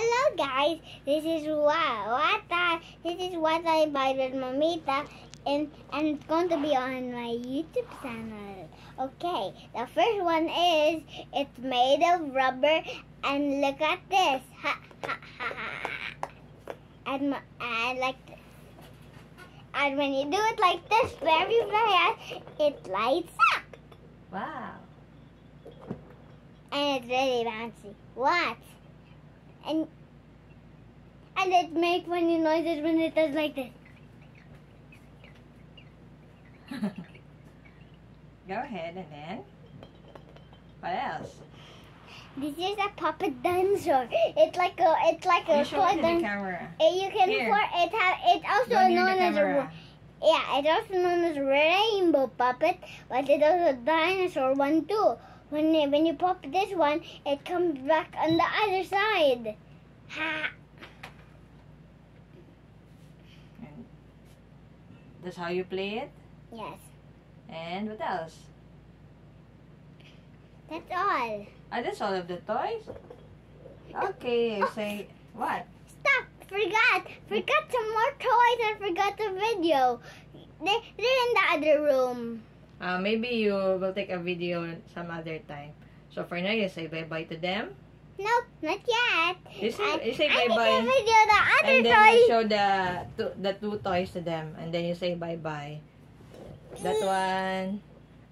Hello guys, this is I this is what I buy with Mamita and and it's going to be on my YouTube channel. Okay, the first one is it's made of rubber and look at this. Ha ha ha ha. And and like this. And when you do it like this very fast, it lights up. Wow. And it's really bouncy. What? And and it makes funny noises when it does like this. Go ahead and then. What else? This is a puppet dinosaur. It's like a it's like a You show it toy to the dinosaur. camera. Eh, you can Here. for it have it's also known as a yeah it's also known as rainbow puppet, but it's also a dinosaur one too. When you, when you pop this one, it comes back on the other side. Ha! And that's how you play it. Yes, And what else? that's all. Ah, that's all of the toys. Okay, say what? Stop! Forgot! Forgot some more toys and forgot the video. They, they're in the other room. Uh, maybe you will take a video some other time. So for now, you say bye-bye to them. Nope, not yet. You say, I, you say I need bye-bye. the other And then you toys. show the two, the two toys to them. And then you say bye-bye. That one.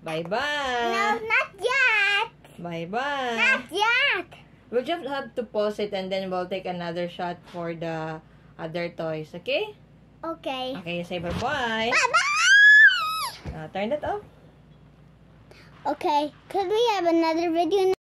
Bye-bye. No, not yet. Bye-bye. Not yet. We'll just have to pause it and then we'll take another shot for the other toys. Okay? Okay. Okay, say bye-bye. Bye-bye! Uh, turn it off. Okay, could we have another video